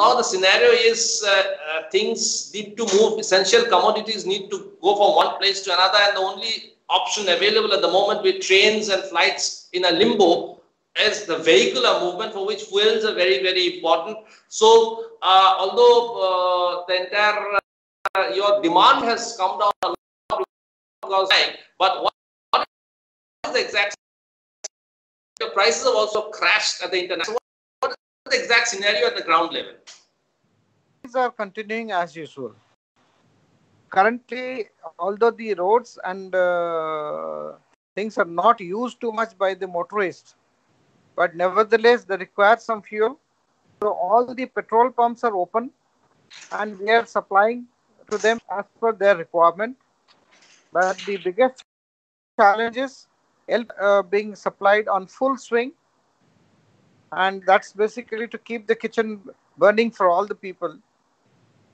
now the scenario is uh, uh, things need to move. Essential commodities need to go from one place to another, and the only option available at the moment with trains and flights in a limbo is the vehicular movement, for which fuels are very, very important. So, uh, although uh, the entire uh, your demand has come down a lot because, but what, what is the exact the prices have also crashed at the international. The exact scenario at the ground level? These are continuing as usual. Currently, although the roads and uh, things are not used too much by the motorists, but nevertheless they require some fuel. So all the petrol pumps are open, and we are supplying to them as per their requirement. But the biggest challenge is uh, being supplied on full swing and that's basically to keep the kitchen burning for all the people.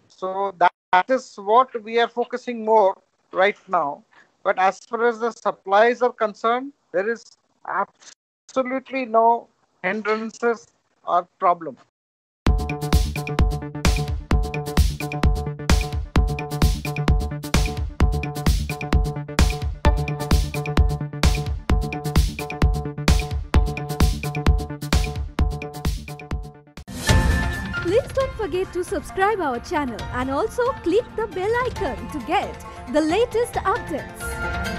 So that, that is what we are focusing more right now. But as far as the supplies are concerned there is absolutely no hindrances or problem Please don't forget to subscribe our channel and also click the bell icon to get the latest updates.